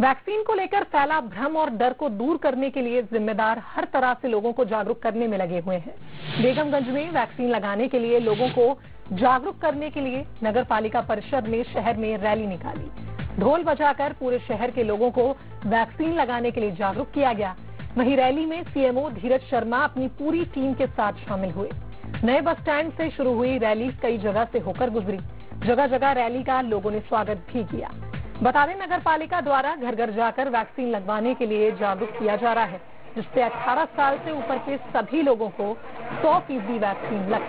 Vaccine को लेकर फैला भ्रम और डर को दूर करने के लिए जिम्मेदार हर तरह से लोगों को जागरूक करने में लगे हुए हैं। बेगमगंज में वैक्सीन लगाने के लिए लोगों को जागरूक करने के लिए नगर पालिका परिषद ने शहर में रैली निकाली। ढोल बजाकर पूरे शहर के लोगों को वैक्सीन लगाने के लिए जागरूक किया गया। वहीं रैली में सीएमओ धीरज शर्मा अपनी पूरी टीम के साथ शामिल हुए। नए बस स्टैंड से शुरू हुई रैली कई जगह से होकर गुजरी। जगह जगह रैली का लोगों ने स्वागत भी किया। बता दें नगर पालिका द्वारा घर घर जाकर वैक्सीन लगवाने के लिए जागरूक किया जा रहा है, जिससे 18 साल से ऊपर के सभी लोगों को 100 फ़ीसदी वैक्सीन लग